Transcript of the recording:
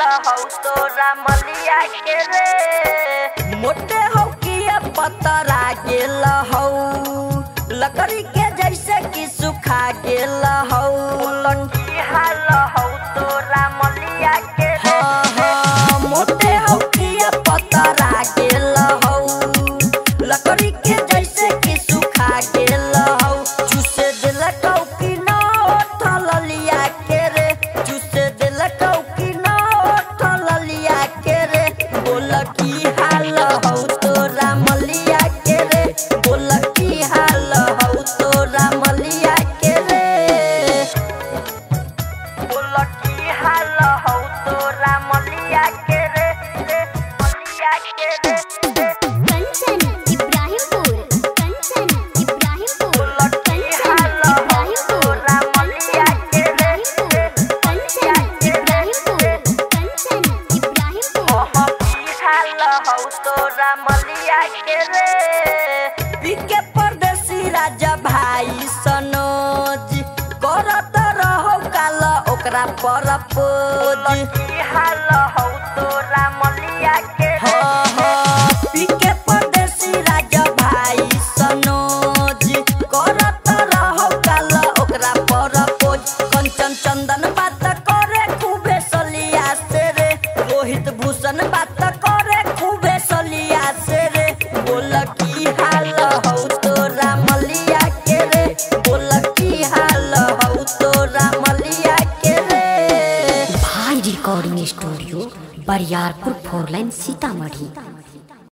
की तोरा मलिया के रे मोटे हौ कि पतरा गेल हौ लकड़ी के जैसे कि सुखा गेल हौ लकी हाल हौ तोरा मलिया के हाँ हाँ मोटे मलिया के रे। पीके परदेसी राजा भाई सनोज। करत रहो काल ओकरा पर पोज चंदन बात करे खूबे सलिया से रे रोहित भूषण बात recording studio Bariyarpur four line Sitamarhi